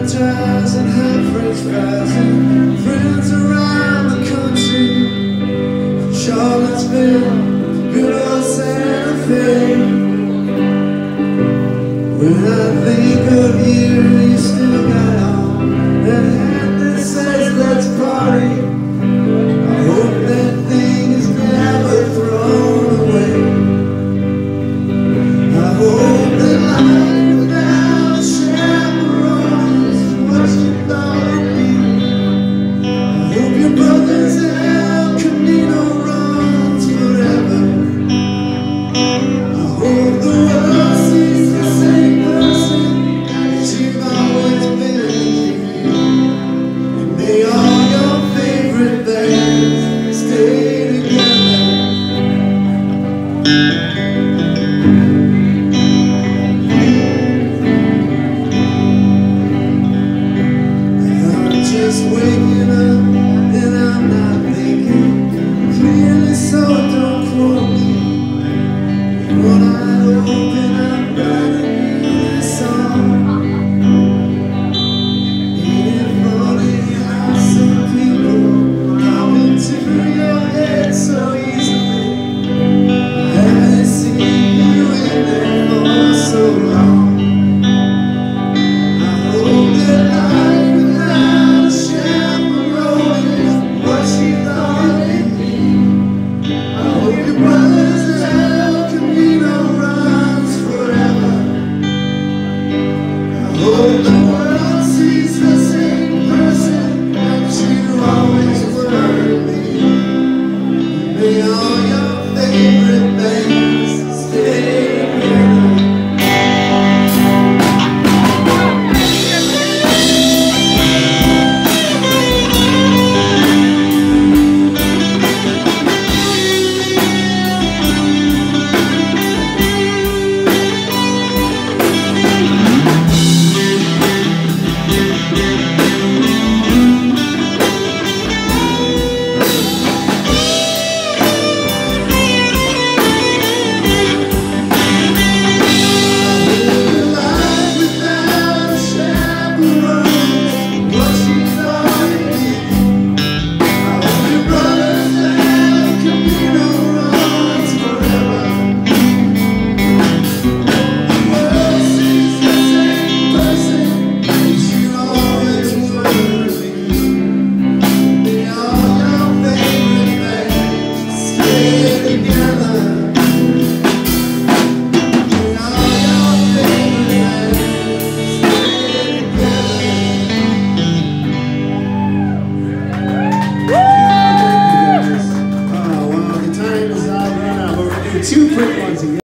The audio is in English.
apologize and have french fries and friends around the country—Charlottesville, good old Santa Fe. When I think of you, you Say all your favorite things.